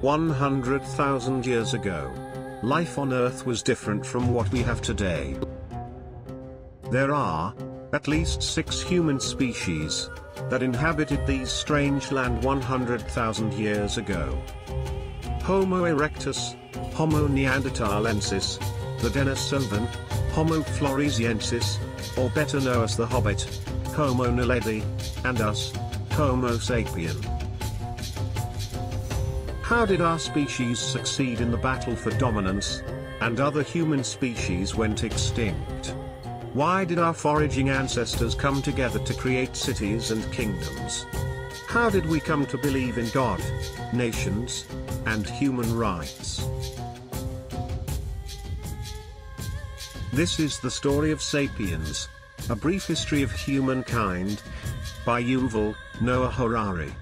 100,000 years ago. Life on Earth was different from what we have today. There are, at least six human species, that inhabited these strange land 100,000 years ago. Homo erectus, Homo neanderthalensis, the Denisovan, Homo floresiensis, or better known as the Hobbit, Homo naledi, and us, Homo sapien. How did our species succeed in the battle for dominance, and other human species went extinct? Why did our foraging ancestors come together to create cities and kingdoms? How did we come to believe in God, nations, and human rights? This is the story of Sapiens, a brief history of humankind, by Yuval Noah Harari.